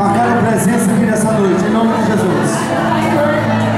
marcaram presença aqui nessa noite, em nome de Jesus.